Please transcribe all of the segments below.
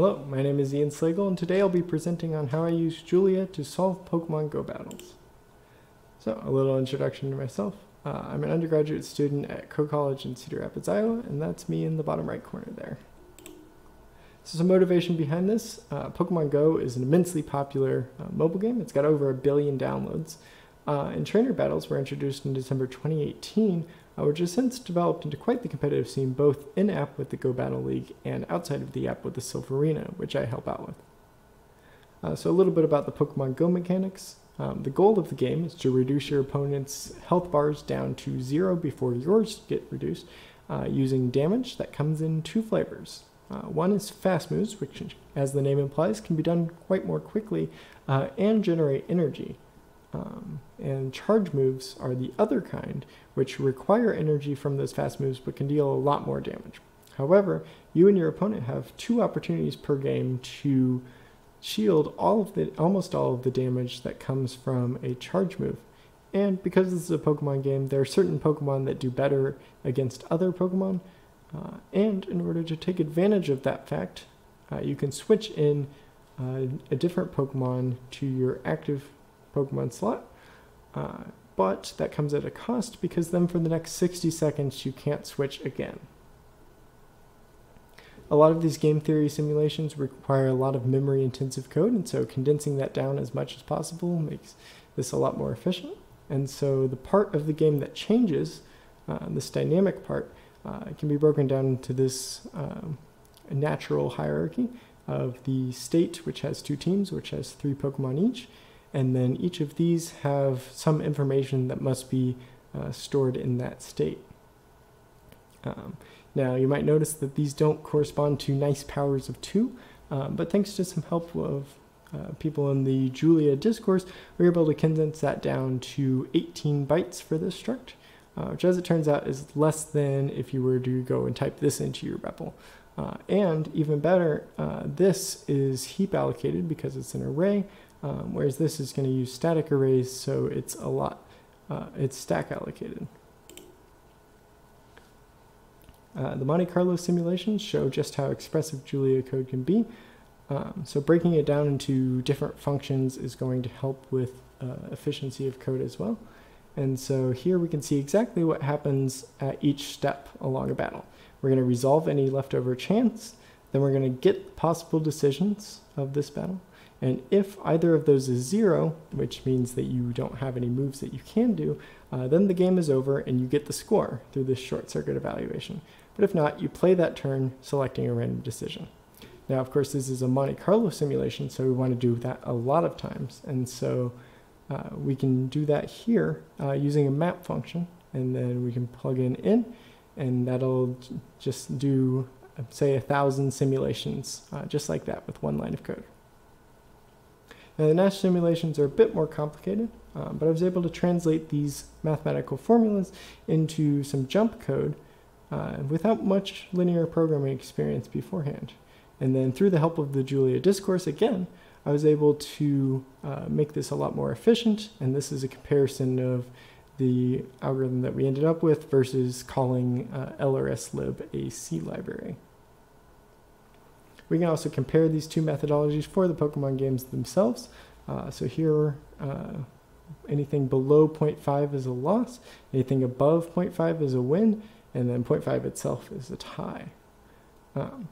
Hello, my name is Ian Slagle, and today I'll be presenting on how I use Julia to solve Pokemon Go battles. So, a little introduction to myself. Uh, I'm an undergraduate student at Coe College in Cedar Rapids, Iowa, and that's me in the bottom right corner there. So some motivation behind this, uh, Pokemon Go is an immensely popular uh, mobile game. It's got over a billion downloads. Uh, and trainer battles were introduced in December 2018, uh, which has since developed into quite the competitive scene both in-app with the Go Battle League and outside of the app with the Silph Arena, which I help out with. Uh, so a little bit about the Pokemon Go mechanics. Um, the goal of the game is to reduce your opponent's health bars down to zero before yours get reduced, uh, using damage that comes in two flavors. Uh, one is fast moves, which, as the name implies, can be done quite more quickly uh, and generate energy. Um, and charge moves are the other kind, which require energy from those fast moves but can deal a lot more damage. However, you and your opponent have two opportunities per game to shield all of the almost all of the damage that comes from a charge move. And because this is a Pokemon game, there are certain Pokemon that do better against other Pokemon. Uh, and in order to take advantage of that fact, uh, you can switch in uh, a different Pokemon to your active Pokemon slot. Uh, but that comes at a cost because then for the next 60 seconds you can't switch again. A lot of these game theory simulations require a lot of memory intensive code, and so condensing that down as much as possible makes this a lot more efficient. And so the part of the game that changes, uh, this dynamic part, uh, can be broken down into this um, natural hierarchy of the state, which has two teams, which has three Pokemon each, and then each of these have some information that must be uh, stored in that state. Um, now, you might notice that these don't correspond to nice powers of 2, um, but thanks to some help of uh, people in the Julia discourse, we were able to condense that down to 18 bytes for this struct, uh, which as it turns out is less than if you were to go and type this into your REPL. Uh, and even better, uh, this is heap allocated because it's an array, um, whereas this is going to use static arrays, so it's a lot, uh, it's stack allocated. Uh, the Monte Carlo simulations show just how expressive Julia code can be. Um, so breaking it down into different functions is going to help with uh, efficiency of code as well. And so here we can see exactly what happens at each step along a battle. We're going to resolve any leftover chance, then we're going to get possible decisions of this battle. And if either of those is zero, which means that you don't have any moves that you can do, uh, then the game is over and you get the score through this short circuit evaluation. But if not, you play that turn selecting a random decision. Now, of course, this is a Monte Carlo simulation, so we want to do that a lot of times. And so uh, we can do that here uh, using a map function, and then we can plug in in, and that'll just do, say, a thousand simulations, uh, just like that with one line of code. Now, the Nash simulations are a bit more complicated, um, but I was able to translate these mathematical formulas into some JuMP code uh, without much linear programming experience beforehand. And then through the help of the Julia discourse, again, I was able to uh, make this a lot more efficient. And this is a comparison of the algorithm that we ended up with versus calling uh, lrslib a C library. We can also compare these two methodologies for the Pokemon games themselves. Uh, so here, uh, anything below 0.5 is a loss, anything above 0.5 is a win, and then 0.5 itself is a tie. Um,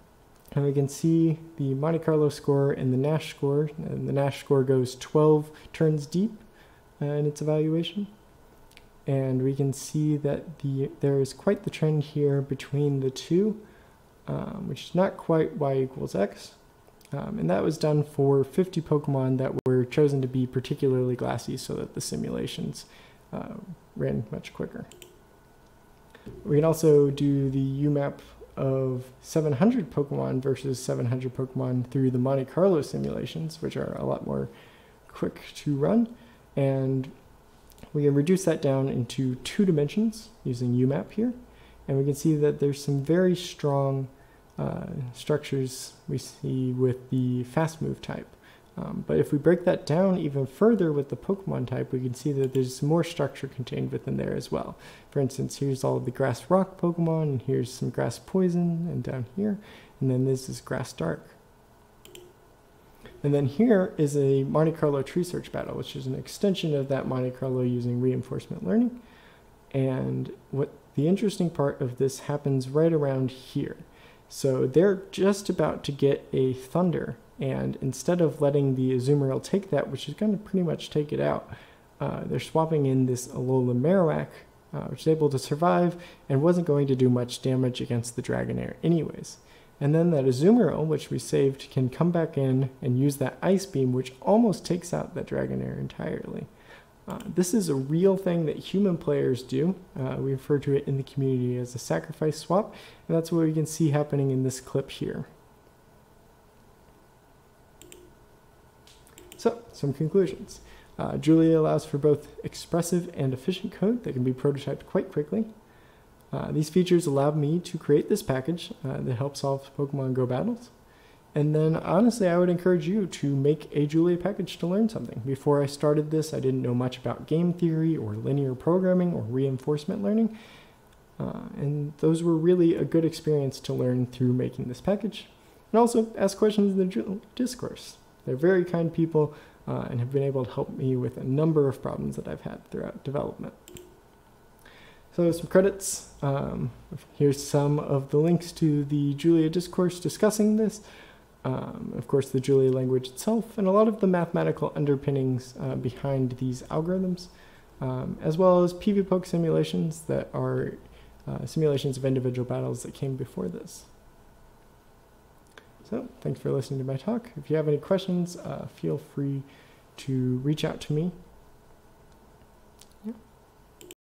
and we can see the Monte Carlo score and the Nash score, and the Nash score goes 12 turns deep uh, in its evaluation. And we can see that the there is quite the trend here between the two, um, which is not quite y equals x. Um, and that was done for 50 Pokemon that were chosen to be particularly glassy so that the simulations uh, ran much quicker. We can also do the UMAP of 700 Pokemon versus 700 Pokemon through the Monte Carlo simulations, which are a lot more quick to run. And we can reduce that down into two dimensions using UMAP here. And we can see that there's some very strong uh, structures we see with the fast move type. Um, but if we break that down even further with the Pokemon type, we can see that there's more structure contained within there as well. For instance, here's all of the Grass Rock Pokemon, and here's some Grass Poison, and down here, and then this is Grass Dark. And then here is a Monte Carlo tree search battle, which is an extension of that Monte Carlo using reinforcement learning. And what the interesting part of this happens right around here. So they're just about to get a Thunder, and instead of letting the Azumarill take that, which is going to pretty much take it out, uh, they're swapping in this Alola Marowak, uh, which is able to survive and wasn't going to do much damage against the Dragonair anyways. And then that Azumarill, which we saved, can come back in and use that Ice Beam, which almost takes out that Dragonair entirely. Uh, this is a real thing that human players do. Uh, we refer to it in the community as a sacrifice swap, and that's what we can see happening in this clip here. So, some conclusions. Uh, Julia allows for both expressive and efficient code that can be prototyped quite quickly. Uh, these features allowed me to create this package uh, that helps solve Pokemon Go battles. And then honestly, I would encourage you to make a Julia package to learn something. Before I started this, I didn't know much about game theory or linear programming or reinforcement learning. Uh, and those were really a good experience to learn through making this package. And also ask questions in the discourse. They're very kind people uh, and have been able to help me with a number of problems that I've had throughout development. So some credits. Um, here's some of the links to the Julia discourse discussing this um, of course, the Julia language itself, and a lot of the mathematical underpinnings uh, behind these algorithms, um, as well as PvPoke simulations that are uh, simulations of individual battles that came before this. So, thanks for listening to my talk. If you have any questions, uh, feel free to reach out to me